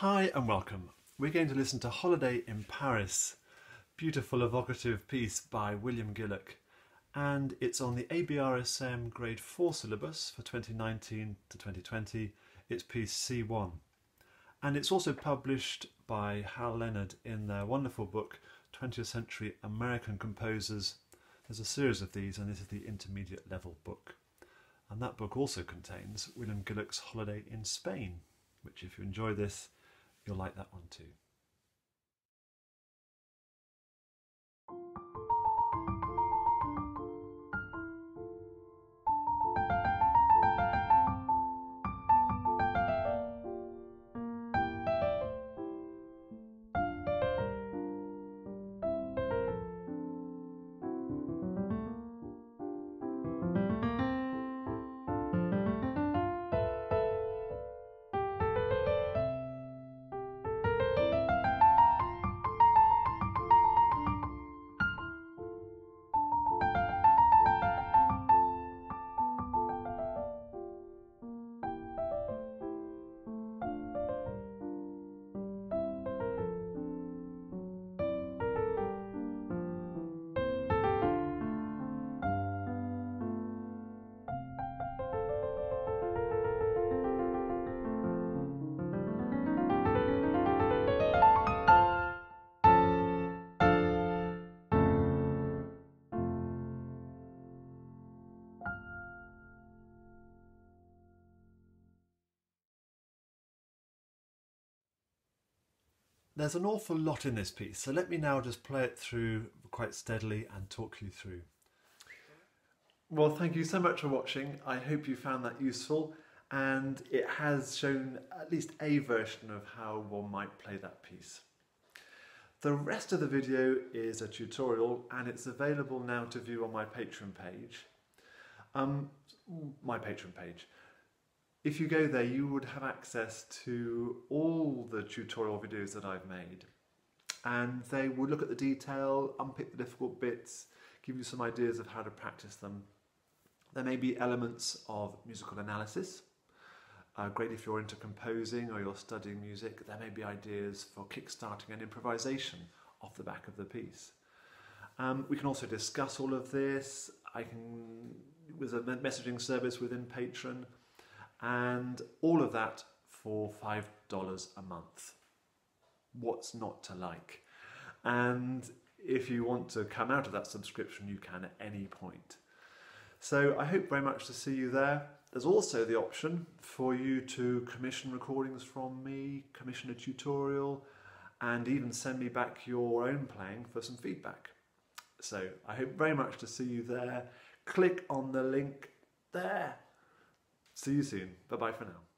Hi and welcome. We're going to listen to Holiday in Paris, beautiful evocative piece by William Gillock, and it's on the ABRSM grade 4 syllabus for 2019 to 2020. It's piece C1. And it's also published by Hal Leonard in their wonderful book 20th Century American Composers. There's a series of these, and this is the intermediate level book. And that book also contains William Gillock's Holiday in Spain, which, if you enjoy this, you'll like that one too. There's an awful lot in this piece, so let me now just play it through quite steadily and talk you through. Well, thank you so much for watching. I hope you found that useful and it has shown at least a version of how one might play that piece. The rest of the video is a tutorial and it's available now to view on my Patreon page. Um, my Patreon page. If you go there, you would have access to all the tutorial videos that I've made. And they will look at the detail, unpick the difficult bits, give you some ideas of how to practice them. There may be elements of musical analysis. Uh, great if you're into composing or you're studying music. There may be ideas for kickstarting an improvisation off the back of the piece. Um, we can also discuss all of this. I can, there's a messaging service within Patreon and all of that for $5 a month. What's not to like? And if you want to come out of that subscription, you can at any point. So I hope very much to see you there. There's also the option for you to commission recordings from me, commission a tutorial, and even send me back your own playing for some feedback. So I hope very much to see you there. Click on the link there. See you soon. Bye bye for now.